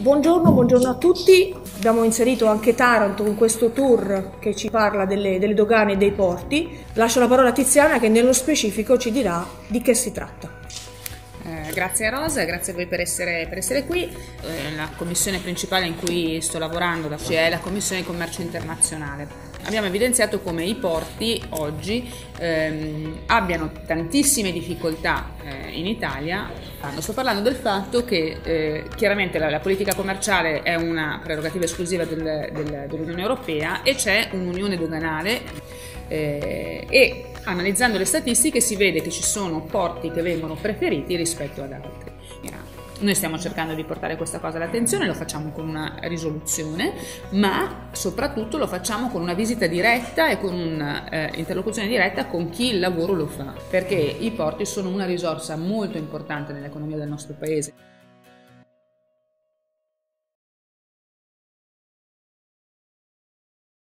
Buongiorno, buongiorno a tutti. Abbiamo inserito anche Taranto con questo tour che ci parla delle, delle dogane e dei porti. Lascio la parola a Tiziana che nello specifico ci dirà di che si tratta. Eh, grazie a Rosa, grazie a voi per essere, per essere qui. Eh, la commissione principale in cui sto lavorando è la Commissione Commercio Internazionale abbiamo evidenziato come i porti oggi ehm, abbiano tantissime difficoltà eh, in Italia. Sto parlando del fatto che eh, chiaramente la, la, politica commerciale è una prerogativa esclusiva del, del, dell'Unione Europea e c'è un'unione doganale eh, e analizzando le statistiche si vede che ci sono porti che vengono preferiti rispetto ad altri. Noi stiamo cercando di portare questa cosa all'attenzione, lo facciamo con una risoluzione, ma soprattutto lo facciamo con una visita diretta e con un'interlocuzione eh, diretta con chi il lavoro lo fa, perché i porti sono una risorsa molto importante nell'economia del nostro paese.